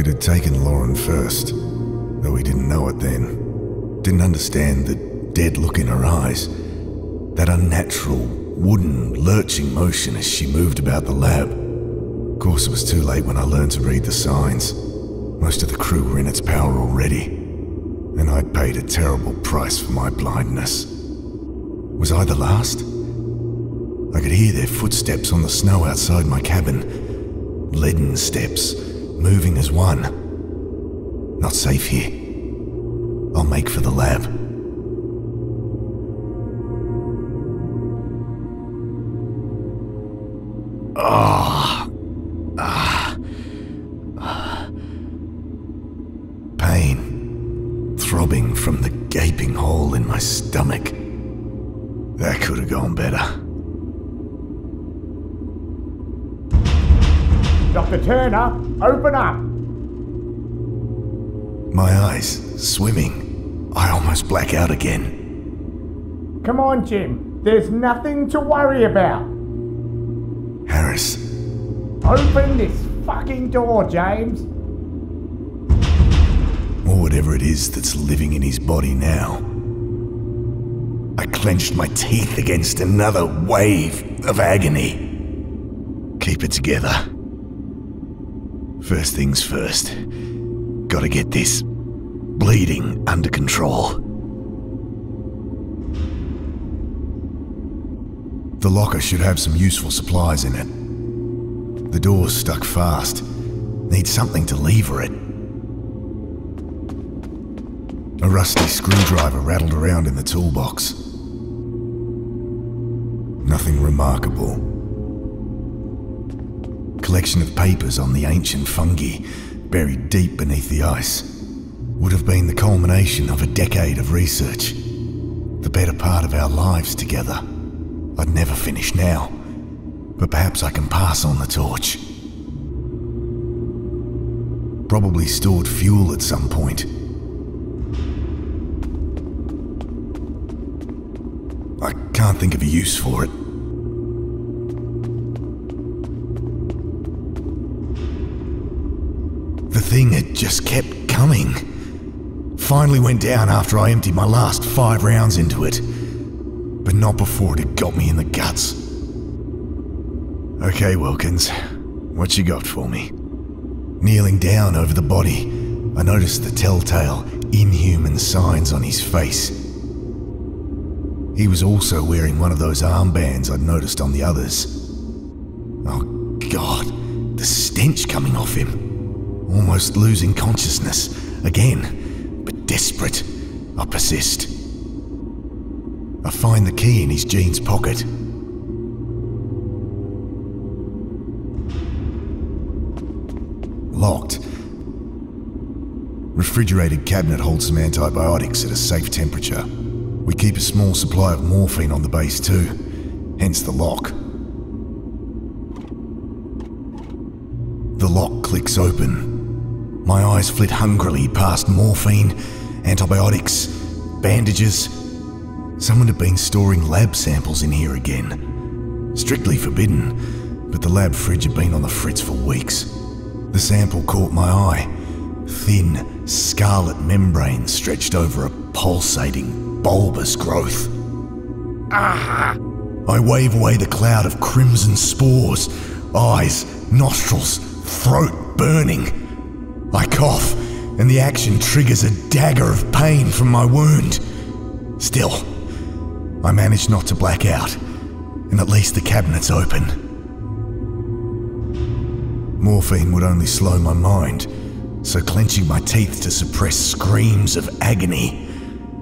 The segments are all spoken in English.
It had taken Lauren first, though he didn't know it then. Didn't understand the dead look in her eyes, that unnatural, wooden, lurching motion as she moved about the lab. Of course, it was too late when I learned to read the signs. Most of the crew were in its power already, and I'd paid a terrible price for my blindness. Was I the last? I could hear their footsteps on the snow outside my cabin. Leaden steps, moving as one. Not safe here. I'll make for the lab. Ah. Ah. Dr. Turner, open up! My eyes swimming. I almost black out again. Come on, Jim. There's nothing to worry about. Harris, Open this fucking door, James. or whatever it is that's living in his body now. I clenched my teeth against another wave of agony. Keep it together. First things first. Gotta get this bleeding under control. The locker should have some useful supplies in it. The door's stuck fast. Need something to lever it. A rusty screwdriver rattled around in the toolbox. Nothing remarkable. Collection of papers on the ancient fungi buried deep beneath the ice would have been the culmination of a decade of research. The better part of our lives together. I'd never finish now, but perhaps I can pass on the torch. Probably stored fuel at some point. I can't think of a use for it. Thing had just kept coming. Finally went down after I emptied my last five rounds into it. But not before it had got me in the guts. Okay, Wilkins, what you got for me? Kneeling down over the body, I noticed the telltale, inhuman signs on his face. He was also wearing one of those armbands I'd noticed on the others. Oh, God, the stench coming off him. Almost losing consciousness again, but desperate. I persist. I find the key in his jeans pocket. Locked. Refrigerated cabinet holds some antibiotics at a safe temperature. We keep a small supply of morphine on the base too, hence the lock. The lock clicks open. My eyes flit hungrily past morphine, antibiotics, bandages. Someone had been storing lab samples in here again. Strictly forbidden, but the lab fridge had been on the fritz for weeks. The sample caught my eye. Thin, scarlet membrane stretched over a pulsating, bulbous growth. Ah! I wave away the cloud of crimson spores, eyes, nostrils, throat burning. I cough, and the action triggers a dagger of pain from my wound. Still, I manage not to black out, and at least the cabinet's open. Morphine would only slow my mind, so clenching my teeth to suppress screams of agony,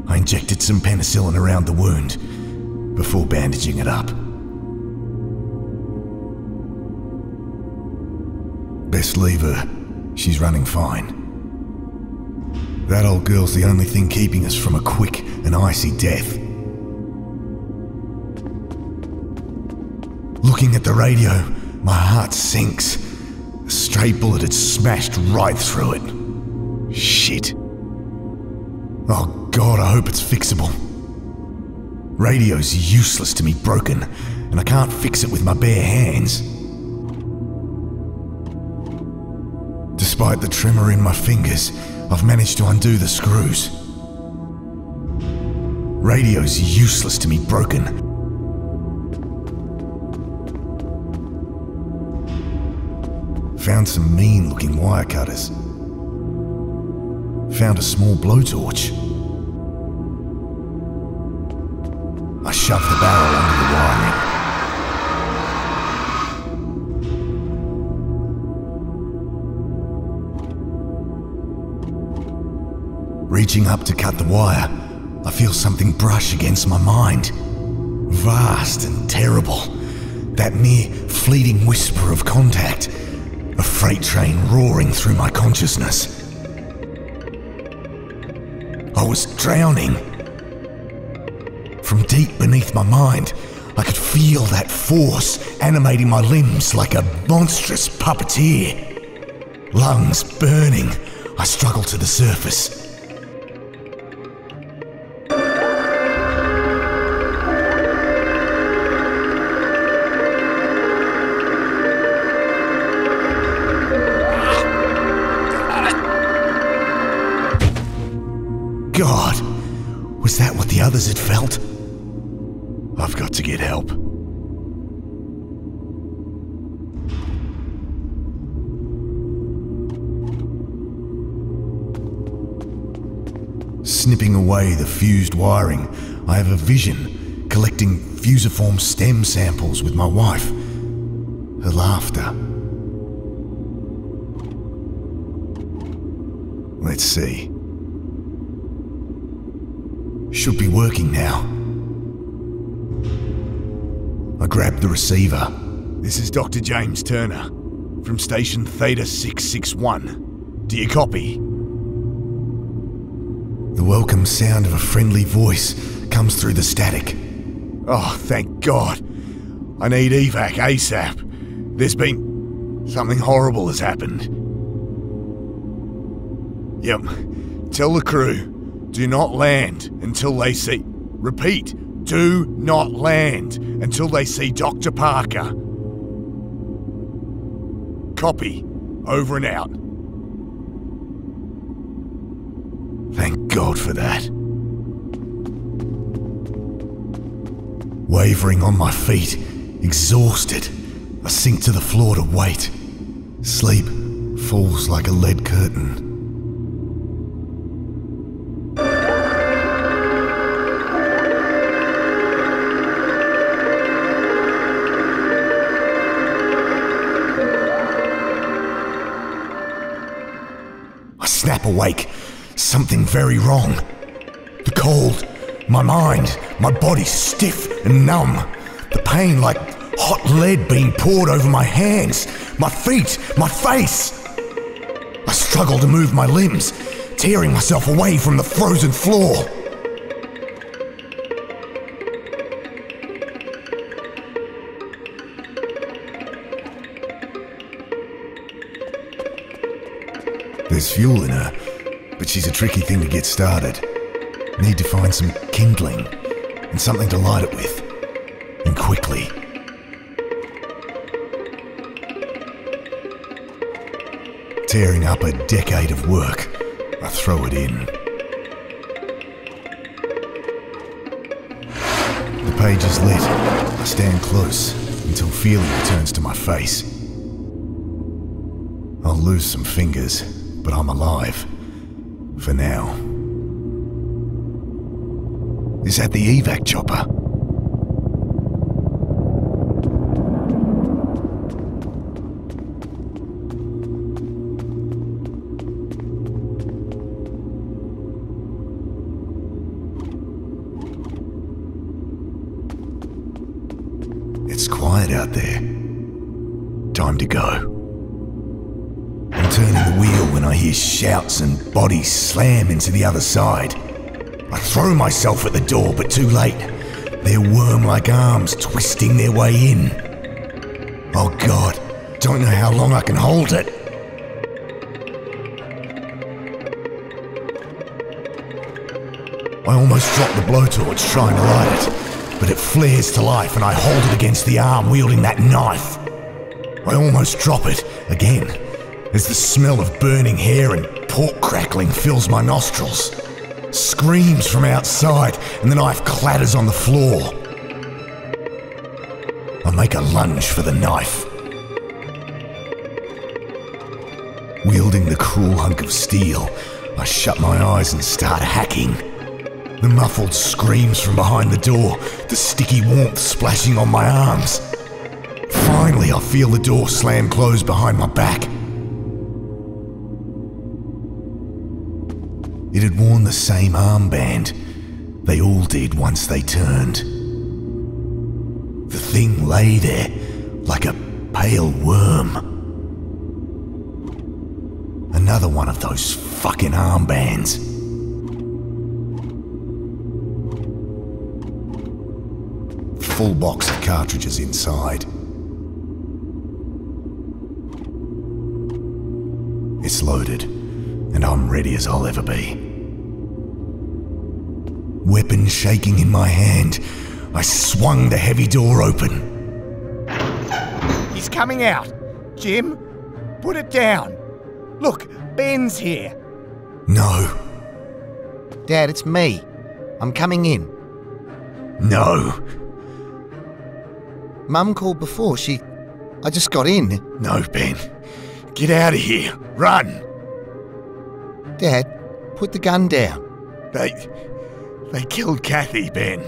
I injected some penicillin around the wound before bandaging it up. Best leave her. She's running fine. That old girl's the only thing keeping us from a quick and icy death. Looking at the radio, my heart sinks. A stray bullet had smashed right through it. Shit. Oh god, I hope it's fixable. Radio's useless to me broken, and I can't fix it with my bare hands. Despite the tremor in my fingers, I've managed to undo the screws. Radio's useless to me broken. Found some mean looking wire cutters. Found a small blowtorch. I shoved the barrel Reaching up to cut the wire, I feel something brush against my mind. Vast and terrible. That mere fleeting whisper of contact. A freight train roaring through my consciousness. I was drowning. From deep beneath my mind, I could feel that force animating my limbs like a monstrous puppeteer. Lungs burning, I struggled to the surface. Snipping away the fused wiring, I have a vision collecting fusiform stem samples with my wife. Her laughter. Let's see. Should be working now. I grabbed the receiver. This is Dr. James Turner from station Theta 661. Do you copy? The welcome sound of a friendly voice comes through the static. Oh, thank God. I need evac ASAP. There's been. something horrible has happened. Yep. Tell the crew do not land until they see. Repeat, do not land until they see Dr. Parker. Copy. Over and out. Thank God for that. Wavering on my feet, exhausted, I sink to the floor to wait. Sleep falls like a lead curtain. I snap awake. Something very wrong. The cold, my mind, my body stiff and numb. The pain like hot lead being poured over my hands, my feet, my face. I struggle to move my limbs, tearing myself away from the frozen floor. There's fuel in her, but she's a tricky thing to get started. Need to find some kindling and something to light it with. And quickly. Tearing up a decade of work, I throw it in. The page is lit. I stand close until feeling returns to my face. I'll lose some fingers, but I'm alive. For now. Is that the evac chopper? It's quiet out there. Time to go. Turning the wheel when I hear shouts and bodies slam into the other side. I throw myself at the door, but too late. Their worm like arms twisting their way in. Oh god, don't know how long I can hold it. I almost drop the blowtorch trying to light it, but it flares to life and I hold it against the arm wielding that knife. I almost drop it again, as the smell of burning hair and pork crackling fills my nostrils. Screams from outside, and the knife clatters on the floor. I make a lunge for the knife. Wielding the cruel hunk of steel, I shut my eyes and start hacking. The muffled screams from behind the door, the sticky warmth splashing on my arms. Finally, I feel the door slam close behind my back. It had worn the same armband. They all did once they turned. The thing lay there like a pale worm. Another one of those fucking armbands. Full box of cartridges inside. It's loaded, and I'm ready as I'll ever be. Weapon shaking in my hand, I swung the heavy door open. He's coming out. Jim, put it down. Look, Ben's here. No, Dad, it's me. I'm coming in. no, Mum called before. She. I just got in. no, Ben. Get out of here. Run. Dad, put the gun down. They. They killed Kathy, Ben.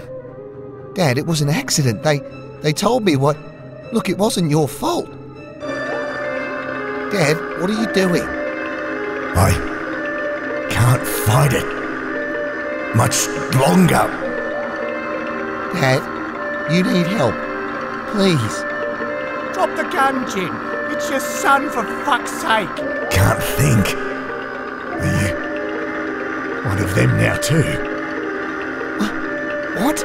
Dad, it was an accident. They. They told me what. Look, it wasn't your fault. Dad, what are you doing? I can't fight it much longer. Dad, you need help. Please. Drop the gun, Jim. It's your son, for fuck's sake. Can't think. Are you one of them now too? What?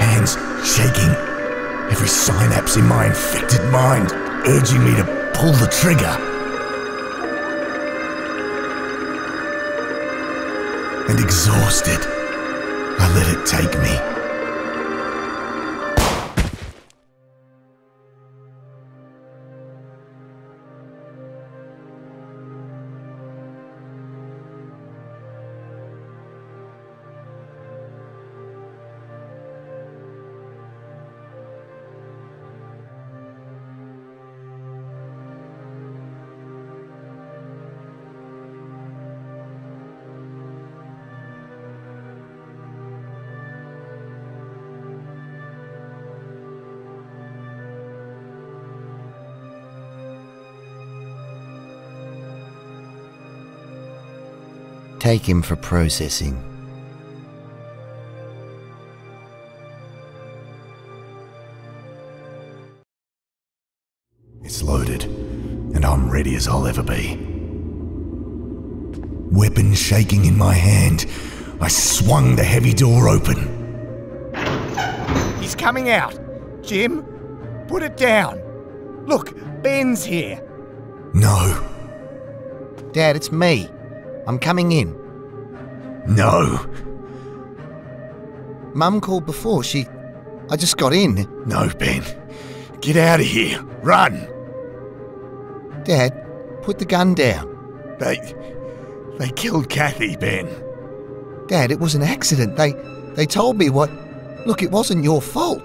Hands shaking. Every synapse in my infected mind urging me to pull the trigger. And exhausted, I let it take me. Take him for processing. It's loaded, and I'm ready as I'll ever be. Weapon shaking in my hand, I swung the heavy door open. He's coming out. Jim, put it down. Look, Ben's here. No, Dad, it's me. I'm coming in. no, Mum called before. She. I just got in. no, Ben. Get out of here. Run. Dad, put the gun down. They. They killed Kathy, Ben. Dad, it was an accident. They. They told me what. Look, it wasn't your fault.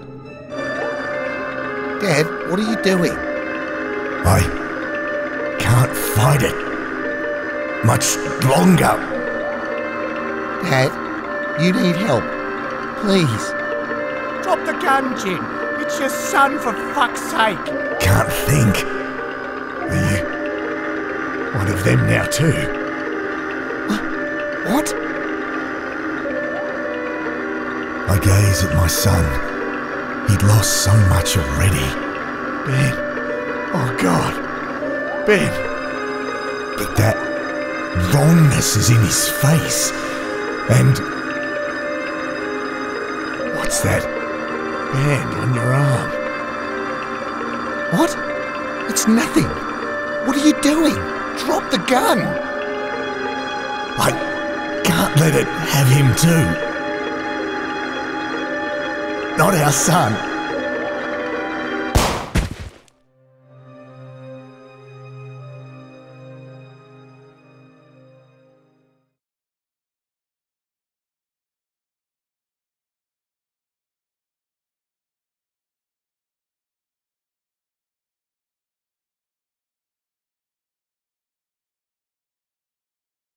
Dad, what are you doing? I can't fight it much longer. Dad, you need help. Please. Drop the gun, Jim. It's your son, for fuck's sake. Can't think. Are you one of them now too? What? I gaze at my son. He'd lost so much already. Ben. Oh God. Ben. But that wrongness is in his face. And. What's that band on your arm? What? It's nothing. What are you doing? Drop the gun. I can't let it have him too. Not our son.